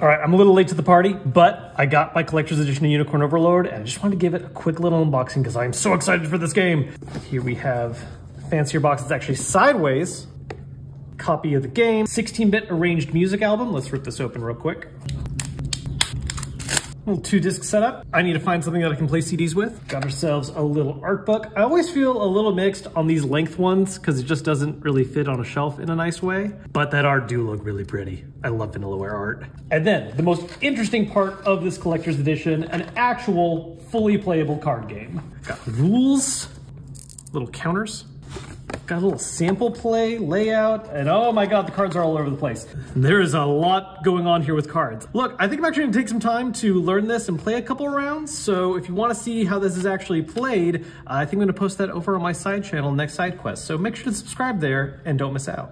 All right, I'm a little late to the party, but I got my collector's edition of Unicorn Overlord, and I just wanted to give it a quick little unboxing because I'm so excited for this game. Here we have fancier box that's actually sideways. Copy of the game, 16-bit arranged music album. Let's rip this open real quick. Little two disc setup. I need to find something that I can play CDs with. Got ourselves a little art book. I always feel a little mixed on these length ones because it just doesn't really fit on a shelf in a nice way. But that art do look really pretty. I love Vanillaware art. And then the most interesting part of this collector's edition, an actual fully playable card game. Got rules, little counters, Got a little sample play, layout, and oh my god, the cards are all over the place. There is a lot going on here with cards. Look, I think I'm actually gonna take some time to learn this and play a couple rounds, so if you wanna see how this is actually played, I think I'm gonna post that over on my side channel, Next Side Quest, so make sure to subscribe there and don't miss out.